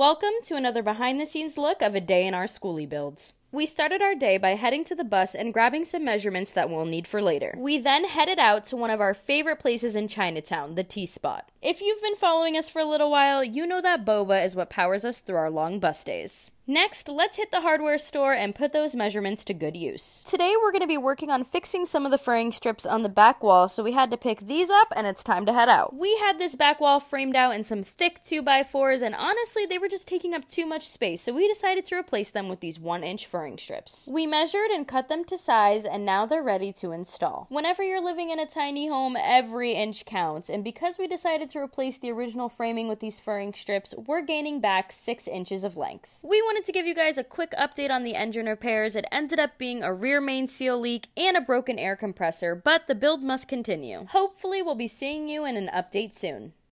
Welcome to another behind the scenes look of a day in our skoolie builds. We started our day by heading to the bus and grabbing some measurements that we'll need for later. We then headed out to one of our favorite places in Chinatown, the Tea Spot. If you've been following us for a little while, you know that boba is what powers us through our long bus days. Next, let's hit the hardware store and put those measurements to good use. Today, we're going to be working on fixing some of the furring strips on the back wall, so we had to pick these up and it's time to head out. We had this back wall framed out in some thick 2x4s, and honestly, they were just taking up too much space, so we decided to replace them with these 1 inch furring strips. We measured and cut them to size, and now they're ready to install. Whenever you're living in a tiny home, every inch counts, and because we decided to replace the original framing with these furring strips, we're gaining back 6 inches of length. We wanted to give you guys a quick update on the engine repairs. It ended up being a rear main seal leak and a broken air compressor, but the build must continue. Hopefully, we'll be seeing you in an update soon.